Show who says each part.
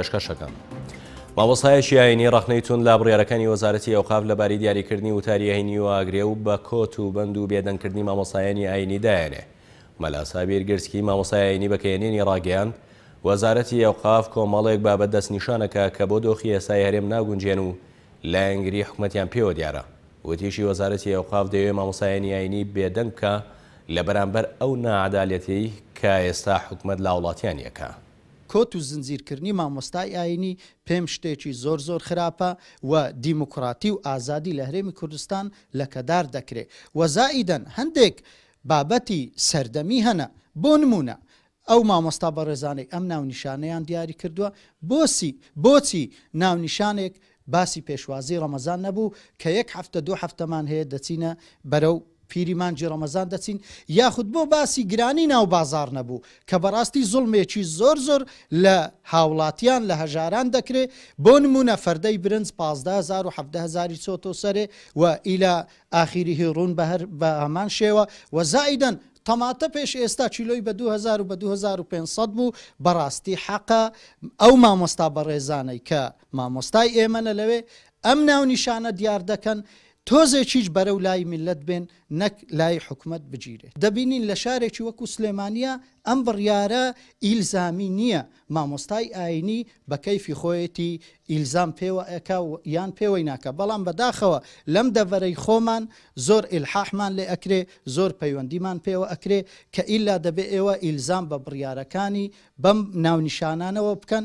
Speaker 1: پێشکەشەکەم مامۆستایەکی ئاینی ڕەخنەی تون لە بڕیارەکانی وەزارەتی ئەوقاف لەباری دیاریکردنی وتاری ئاینی و ئاگرێ و بە کۆت و بەند و بێدەنگکردنی مامۆستایانی ئاینی دایەنێ مەلا سابیر گرسکی مامۆستای ئاینی بە کەێنێنی ڕاگەیاند وەزارەتی ئەوقاف کۆمەڵێک بابەت دەستنیشانەکە کە بۆ دۆخی ئێستای هەرێم ناگونجێن و لایەنگری حکومەتیان پێوە دیارە وتیشی وەزارەتی ئەوقاف دەیەوێ مامۆستایانی ئاینی بێدەنگ بکە لە بەرامبەر ئەو ناعەدالەتیەی کە ئێستا حکومەت لاوڵاتیان یەکە.
Speaker 2: کۆت و زنجیر کردنی مامۆستای ئاینی پێم شتێکی زۆر زۆر خراپە و دیموکراتی و ئازادی لە هەرێمی کوردستان لەکەدار دەکرێ و زائیدەن هەندێک بابەتی سەردەمی هەنە بۆ نموونە ئەو مامۆستا بەڕێزانەی ئەم ناونیشانەیان دیاری کردووە بۆسی بۆچی ناونیشانێک باسی پێشوازی ڕەمەزان نەبوو کە یەک هەفتە دوو هەفتەمان هەیە دەچینە بەرەو پیری مانجی ڕەمەزان دەچین یاخود بۆ باسی گرانی ناو بازاڕ نەبوو کە بەڕاستی زوڵمێکی زۆر زۆر لە هاوڵاتیان لە هەژاران دەکرێ بۆ نمونە فەردەی برنج پازدە هەزار و حەڤدە هەزاری چۆتۆ سەرێ و ئیلا ئاخیریه ڕوون بە هەر بە هەمان شێوە و زائیدەن تەماتە پێش ئێستا کیلۆی بە دوو هەزار و بە دوو هەزار و پێنج سەد بوو بەڕاستی حەقە ئەو مامۆستا بەڕێزانەی کە مامۆستای ئێمە نە لەوێ ئەم ناونیشانە دیار دەکەن، تۆزێکیش بەرەو لای میللەت بێن نەک لای حکومەت بگیرێت. دەبینین لە شارێکی وەکو سلێمانییە ئەم بڕیارە ئیلزامی نییە، مامۆستای ئایینی بە کەیفی خۆیەتی ئیلزام پێوە ئەکا و یان پێوەی ناکا، بەڵام بە داخەوە لەم دەڤەرەی خۆمان زۆر ئیلحاحمان لێ ئەکرێ، زۆر پەیوەندیمان پێوە ئەکرێ کە ئیلا دەبێ ئێوە ئیلزام بە بڕیارەکانی بەم ناونیشانانەوە بکەن،